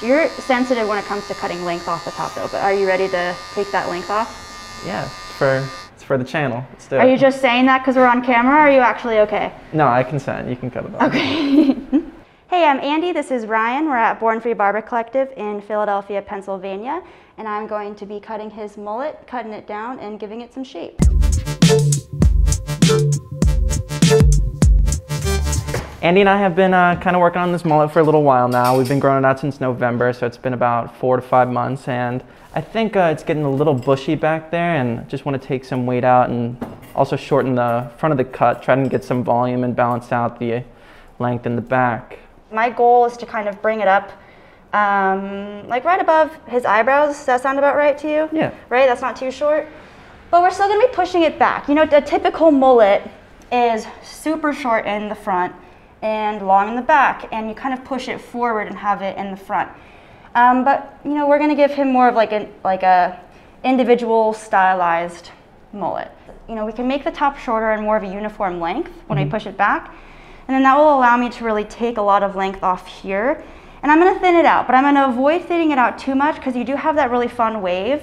You're sensitive when it comes to cutting length off the top though, but are you ready to take that length off? Yeah, it's for it's for the channel. Let's do Are it. you just saying that because we're on camera or are you actually okay? No, I consent. You can cut it off. Okay. hey, I'm Andy. This is Ryan. We're at Born Free Barber Collective in Philadelphia, Pennsylvania. And I'm going to be cutting his mullet, cutting it down, and giving it some shape. Andy and I have been uh, kind of working on this mullet for a little while now. We've been growing it out since November, so it's been about four to five months, and I think uh, it's getting a little bushy back there, and just want to take some weight out and also shorten the front of the cut, try to get some volume and balance out the length in the back. My goal is to kind of bring it up um, like right above his eyebrows. Does that sound about right to you? Yeah. Right? That's not too short. But we're still going to be pushing it back. You know, a typical mullet is super short in the front and long in the back, and you kind of push it forward and have it in the front. Um, but you know, we're going to give him more of like an like a individual stylized mullet. You know, we can make the top shorter and more of a uniform length when we push it back, and then that will allow me to really take a lot of length off here. And I'm going to thin it out, but I'm going to avoid thinning it out too much because you do have that really fun wave.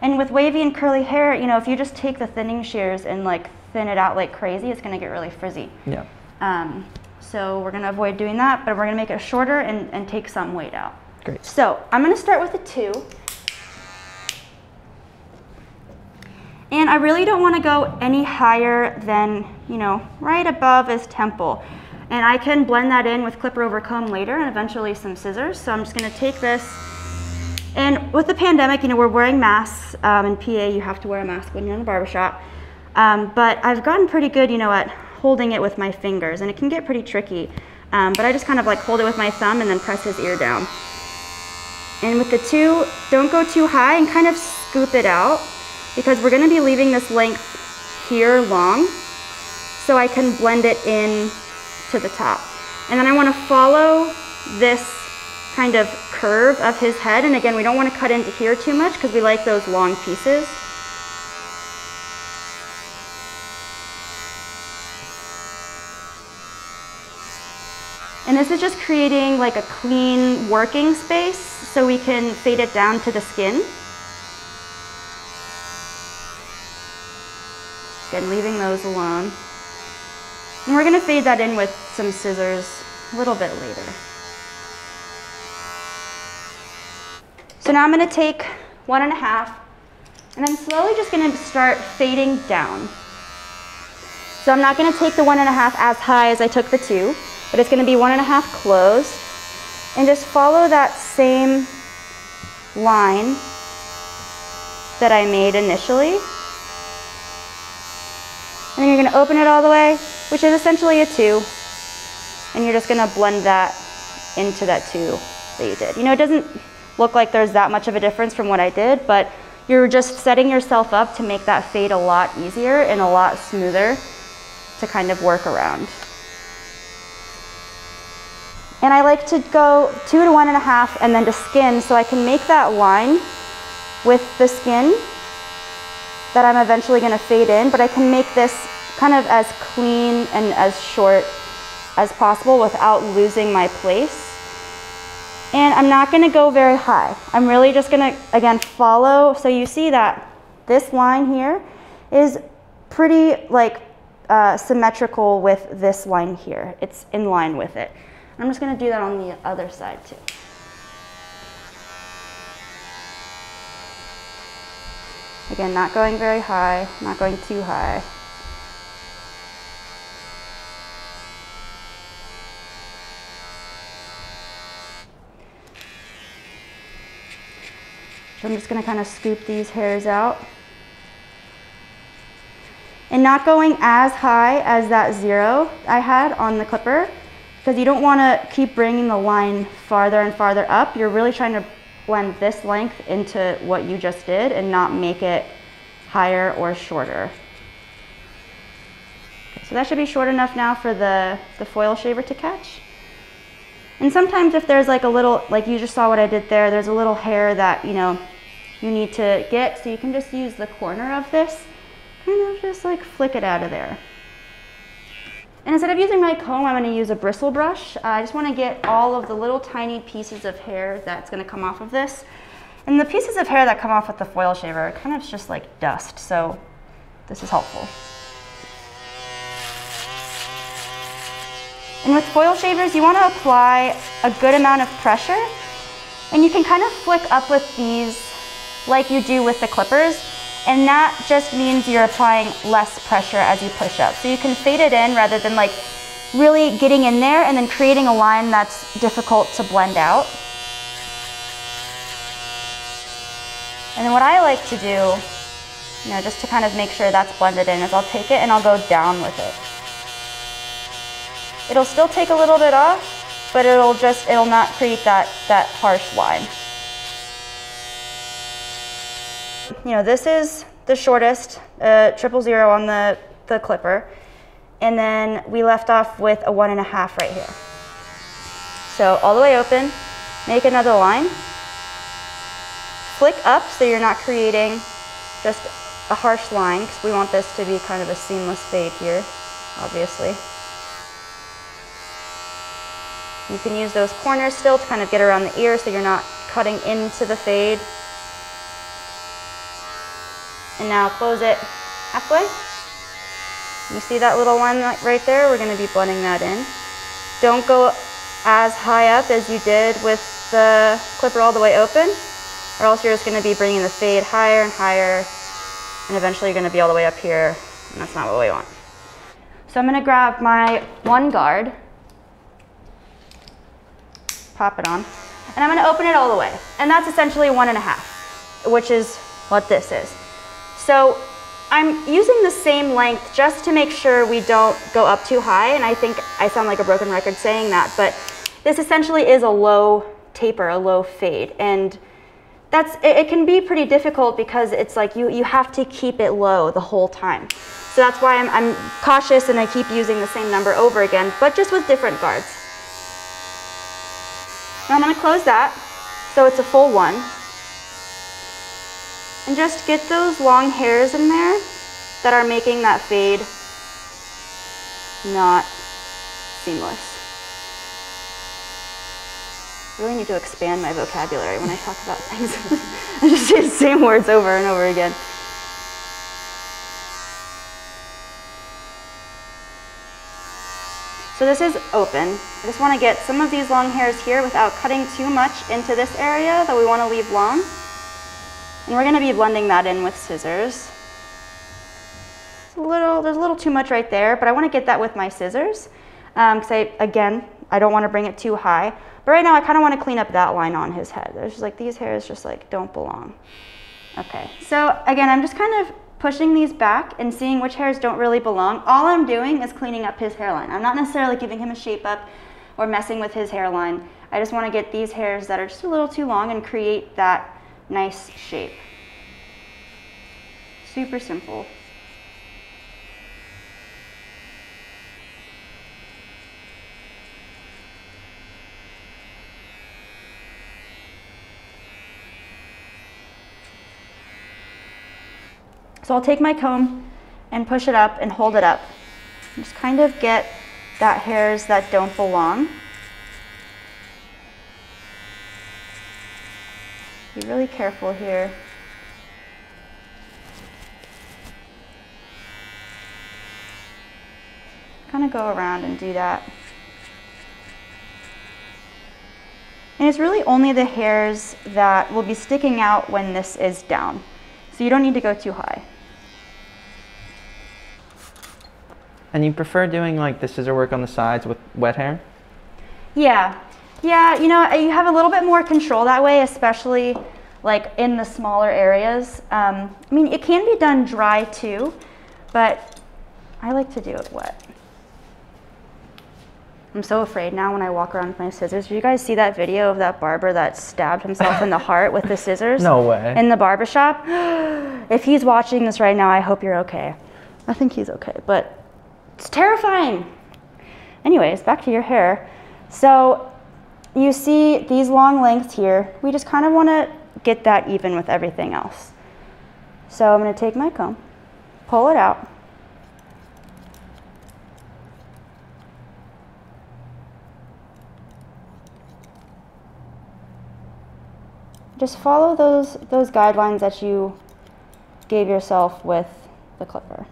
And with wavy and curly hair, you know, if you just take the thinning shears and like thin it out like crazy, it's going to get really frizzy. Yeah. Um, so we're gonna avoid doing that, but we're gonna make it shorter and, and take some weight out. Great. So I'm gonna start with a two. And I really don't wanna go any higher than, you know, right above his temple. And I can blend that in with clipper over comb later and eventually some scissors. So I'm just gonna take this and with the pandemic, you know, we're wearing masks. Um, in PA, you have to wear a mask when you're in the barbershop. Um, but I've gotten pretty good, you know, at holding it with my fingers, and it can get pretty tricky. Um, but I just kind of like hold it with my thumb and then press his ear down. And with the two, don't go too high and kind of scoop it out because we're gonna be leaving this length here long so I can blend it in to the top. And then I wanna follow this kind of curve of his head. And again, we don't wanna cut into here too much because we like those long pieces. And this is just creating like a clean working space so we can fade it down to the skin. Again, leaving those alone. And we're gonna fade that in with some scissors a little bit later. So now I'm gonna take one and a half and I'm slowly just gonna start fading down. So I'm not gonna take the one and a half as high as I took the two, but it's gonna be one and a half closed. And just follow that same line that I made initially. And then you're gonna open it all the way, which is essentially a two. And you're just gonna blend that into that two that you did. You know, it doesn't look like there's that much of a difference from what I did, but you're just setting yourself up to make that fade a lot easier and a lot smoother to kind of work around. And I like to go two to one and a half and then to skin so I can make that line with the skin that I'm eventually gonna fade in, but I can make this kind of as clean and as short as possible without losing my place. And I'm not gonna go very high. I'm really just gonna, again, follow. So you see that this line here is pretty like uh, symmetrical with this line here. It's in line with it. I'm just gonna do that on the other side too. Again, not going very high, not going too high. So I'm just gonna kind of scoop these hairs out. And not going as high as that zero I had on the clipper, because you don't wanna keep bringing the line farther and farther up. You're really trying to blend this length into what you just did and not make it higher or shorter. So that should be short enough now for the, the foil shaver to catch. And sometimes if there's like a little, like you just saw what I did there, there's a little hair that, you know, you need to get, so you can just use the corner of this, kind of just like flick it out of there. And instead of using my comb, I'm gonna use a bristle brush. Uh, I just wanna get all of the little tiny pieces of hair that's gonna come off of this. And the pieces of hair that come off with the foil shaver are kind of just like dust, so this is helpful. And with foil shavers, you wanna apply a good amount of pressure, and you can kind of flick up with these like you do with the clippers, and that just means you're applying less pressure as you push up. So you can fade it in rather than like really getting in there and then creating a line that's difficult to blend out. And then what I like to do, you know, just to kind of make sure that's blended in is I'll take it and I'll go down with it. It'll still take a little bit off, but it'll just, it'll not create that, that harsh line. You know, this is the shortest, uh, triple zero on the, the clipper. And then we left off with a one and a half right here. So all the way open, make another line, flick up so you're not creating just a harsh line because we want this to be kind of a seamless fade here, obviously. You can use those corners still to kind of get around the ear so you're not cutting into the fade. And now close it halfway. You see that little one right there? We're gonna be blending that in. Don't go as high up as you did with the clipper all the way open, or else you're just gonna be bringing the fade higher and higher, and eventually you're gonna be all the way up here, and that's not what we want. So I'm gonna grab my one guard, pop it on, and I'm gonna open it all the way. And that's essentially one and a half, which is what this is. So I'm using the same length just to make sure we don't go up too high, and I think I sound like a broken record saying that, but this essentially is a low taper, a low fade, and that's it, it, can be pretty difficult because it's like you, you have to keep it low the whole time. So that's why I'm, I'm cautious and I keep using the same number over again, but just with different guards. Now I'm gonna close that so it's a full one. And just get those long hairs in there that are making that fade not seamless. I really need to expand my vocabulary when I talk about things. I just say the same words over and over again. So this is open. I just want to get some of these long hairs here without cutting too much into this area that we want to leave long. And we're going to be blending that in with scissors. It's a little, there's a little too much right there, but I want to get that with my scissors. Um, I, again, I don't want to bring it too high. But right now I kind of want to clean up that line on his head. There's just like these hairs just like don't belong. Okay, so again, I'm just kind of pushing these back and seeing which hairs don't really belong. All I'm doing is cleaning up his hairline. I'm not necessarily giving him a shape up or messing with his hairline. I just want to get these hairs that are just a little too long and create that nice shape. Super simple. So I'll take my comb and push it up and hold it up. Just kind of get that hairs that don't belong. Be really careful here. Kind of go around and do that. And it's really only the hairs that will be sticking out when this is down. So you don't need to go too high. And you prefer doing like the scissor work on the sides with wet hair? Yeah. Yeah, you know, you have a little bit more control that way, especially like in the smaller areas. Um, I mean, it can be done dry too, but I like to do it wet. I'm so afraid now when I walk around with my scissors. Did you guys see that video of that barber that stabbed himself in the heart with the scissors? No way. In the barbershop? if he's watching this right now, I hope you're okay. I think he's okay, but it's terrifying. Anyways, back to your hair. So you see these long lengths here, we just kind of want to get that even with everything else. So I'm going to take my comb, pull it out, just follow those, those guidelines that you gave yourself with the clipper.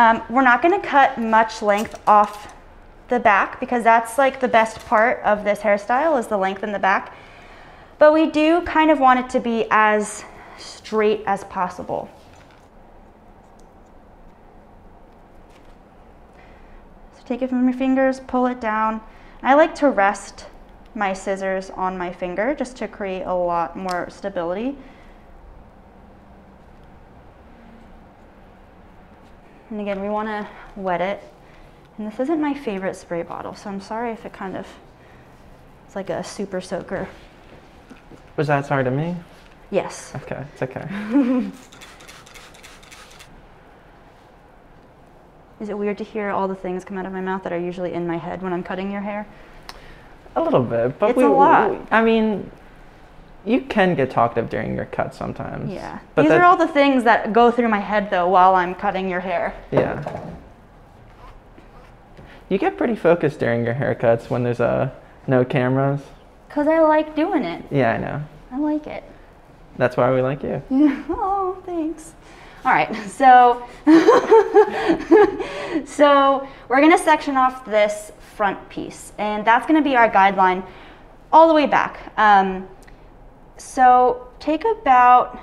Um, we're not going to cut much length off the back because that's like the best part of this hairstyle is the length in the back. But we do kind of want it to be as straight as possible. So take it from your fingers, pull it down. I like to rest my scissors on my finger just to create a lot more stability. And again, we want to wet it. And this isn't my favorite spray bottle, so I'm sorry if it kind of, it's like a super soaker. Was that sorry to me? Yes. Okay, it's okay. Is it weird to hear all the things come out of my mouth that are usually in my head when I'm cutting your hair? A little bit, but It's we, a lot. we- I mean, you can get talkative during your cut sometimes. Yeah. But These that- are all the things that go through my head though while I'm cutting your hair. Yeah. You get pretty focused during your haircuts when there's uh, no cameras. Cause I like doing it. Yeah, I know. I like it. That's why we like you. oh, thanks. All right, so so we're gonna section off this front piece, and that's gonna be our guideline all the way back. Um, so take about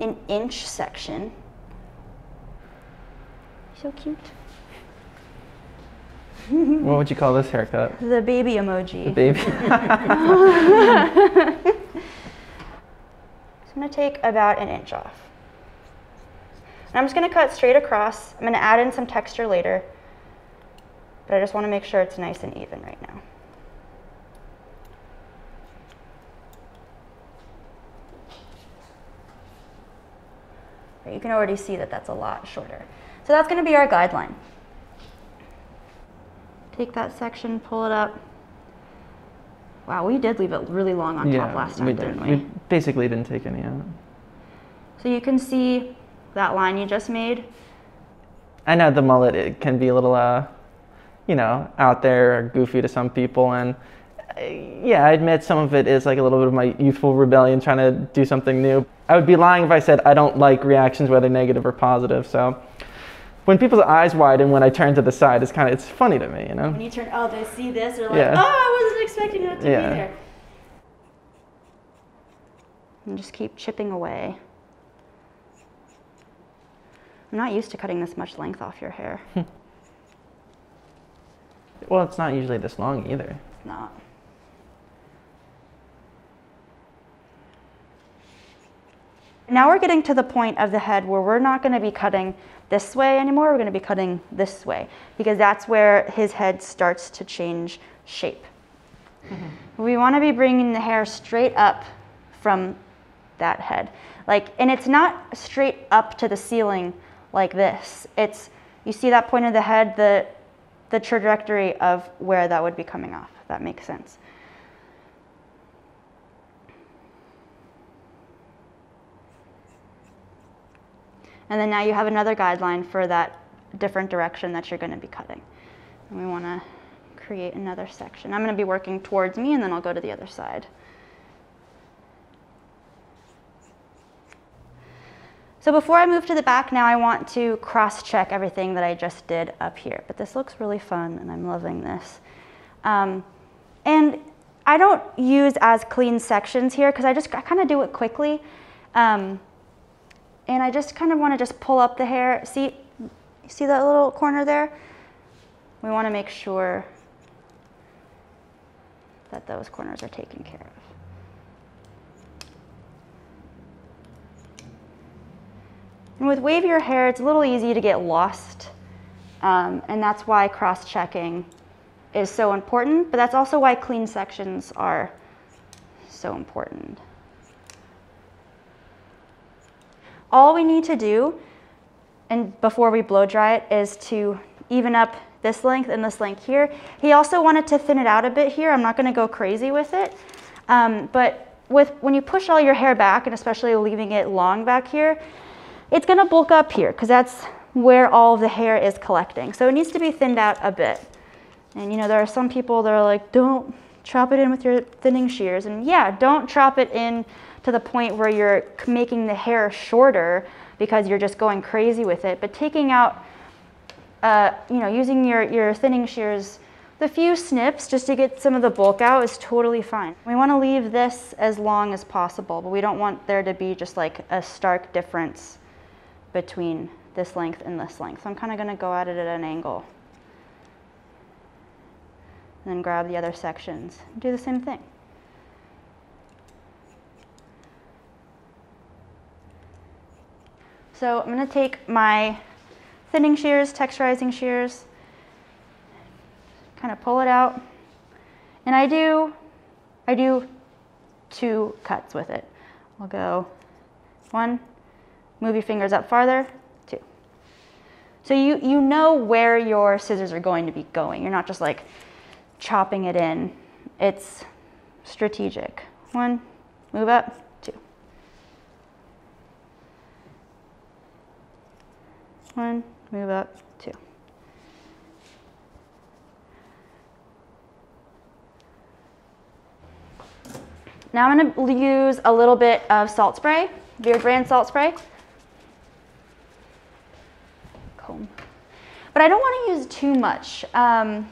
an inch section. So cute. What would you call this haircut? The baby emoji. The baby. So I'm gonna take about an inch off. And I'm just gonna cut straight across. I'm gonna add in some texture later, but I just wanna make sure it's nice and even right now. Right, You can already see that that's a lot shorter. So that's gonna be our guideline. Take that section, pull it up. Wow, we did leave it really long on top last time, we didn't we? We basically didn't take any out. So you can see that line you just made. I know the mullet it can be a little, uh, you know, out there or goofy to some people, and yeah, I admit some of it is like a little bit of my youthful rebellion trying to do something new. I would be lying if I said I don't like reactions, whether negative or positive. So when people's eyes widen when I turn to the side, it's kind of it's funny to me, you know. When you turn, oh, they see this, they're like, Yeah. oh, I wasn't expecting that to Yeah. be there. And just keep chipping away. I'm not used to cutting this much length off your hair. Well, it's not usually this long either. It's not. Now we're getting to the point of the head where we're not going to be cutting this way anymore. We're going to be cutting this way because that's where his head starts to change shape. Mm-hmm. We want to be bringing the hair straight up from that head. Like, and it's not straight up to the ceiling like this. It's, you see that point of the head, the, the trajectory of where that would be coming off. That makes sense. And then now you have another guideline for that different direction that you're going to be cutting. And we want to create another section. I'm going to be working towards me and then I'll go to the other side. So before I move to the back now, I want to cross-check everything that I just did up here. But this looks really fun and I'm loving this. Um, and I don't use as clean sections here because I just I kind of do it quickly. Um, and I just kind of want to just pull up the hair. See, see that little corner there? We want to make sure that those corners are taken care of. And with wavier hair, it's a little easy to get lost. Um, and that's why cross-checking is so important, but that's also why clean sections are so important. All we need to do, and before we blow dry it, is to even up this length and this length here. He also wanted to thin it out a bit here. I'm not gonna go crazy with it. Um, but with, when you push all your hair back, and especially leaving it long back here, it's gonna bulk up here, because that's where all the hair is collecting. So it needs to be thinned out a bit. And you know, there are some people that are like, don't chop it in with your thinning shears. And yeah, don't chop it in to the point where you're making the hair shorter because you're just going crazy with it. But taking out, uh, you know, using your, your thinning shears, the few snips just to get some of the bulk out is totally fine. We want to leave this as long as possible, but we don't want there to be just like a stark difference between this length and this length. So I'm kind of going to go at it at an angle. And then grab the other sections. Do the same thing. So I'm going to take my thinning shears, texturizing shears, kind of pull it out. And I do, I do two cuts with it. I'll go one, move your fingers up farther, two. So you, you know where your scissors are going to be going. You're not just like chopping it in. It's strategic. One, move up, two. One, move up, two. Now I'm going to use a little bit of salt spray, Beardbrand salt spray. Comb. But I don't want to use too much. Um,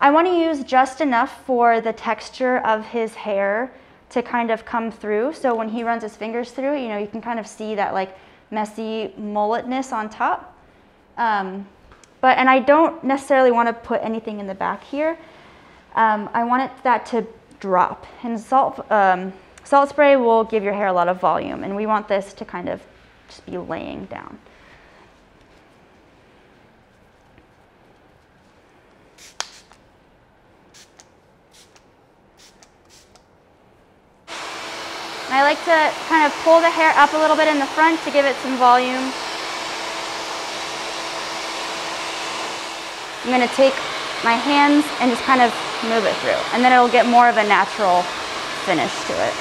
I want to use just enough for the texture of his hair to kind of come through. So when he runs his fingers through you know, you can kind of see that like messy mulletness on top. Um, but, and I don't necessarily want to put anything in the back here. Um, I want it, that to drop. And salt, um, salt spray will give your hair a lot of volume. And we want this to kind of just be laying down. I like to kind of pull the hair up a little bit in the front to give it some volume. I'm going to take my hands and just kind of move it through. And then it'll get more of a natural finish to it.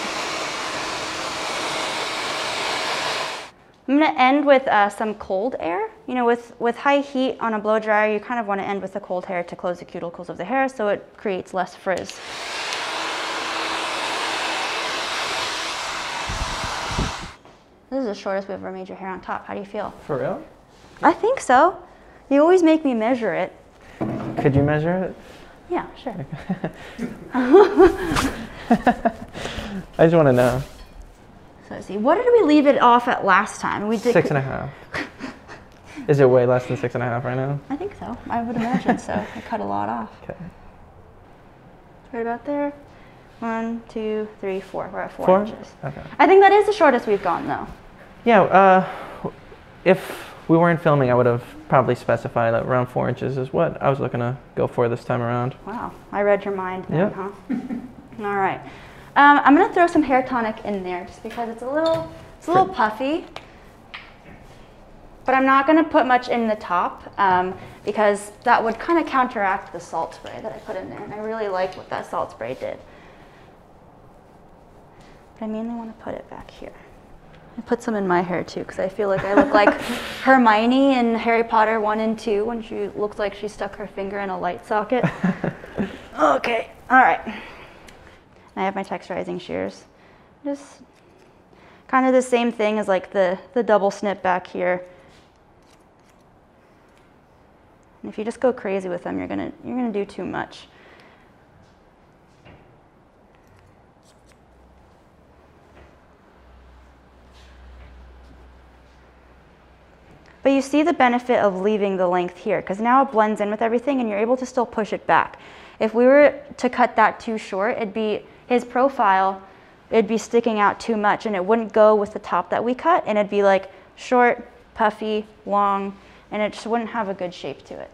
I'm going to end with uh, some cold air. You know, with, with high heat on a blow dryer, you kind of want to end with the cold hair to close the cuticles of the hair so it creates less frizz. This is the shortest we've ever made your hair on top. How do you feel? For real? I think so. You always make me measure it. Could you measure it? Yeah, sure. I just want to know. So let's see, what did we leave it off at last time? We did Six and a half. Is it way less than six and a half right now? I think so. I would imagine so. I cut a lot off. Okay. Right about there. One, two, three, four. We're at four, Four? inches. Okay. I think that is the shortest we've gone though. Yeah, uh, if we weren't filming, I would have probably specified that around four inches is what I was looking to go for this time around. Wow, I read your mind then, Yep. huh? All right. Um, I'm gonna throw some hair tonic in there just because it's a little, it's a little puffy. But I'm not gonna put much in the top um, because that would kind of counteract the salt spray that I put in there. And I really like what that salt spray did. But I mainly want to put it back here. I put some in my hair too because I feel like I look like Hermione in Harry Potter 1 and 2 when she looks like she stuck her finger in a light socket. okay, all right. I have my texturizing shears. Just kind of the same thing as like the, the double snip back here. And if you just go crazy with them, you're gonna, you're gonna do too much. But you see the benefit of leaving the length here because now it blends in with everything and you're able to still push it back. If we were to cut that too short, it'd be his profile, it'd be sticking out too much and it wouldn't go with the top that we cut and it'd be like short, puffy, long, and it just wouldn't have a good shape to it.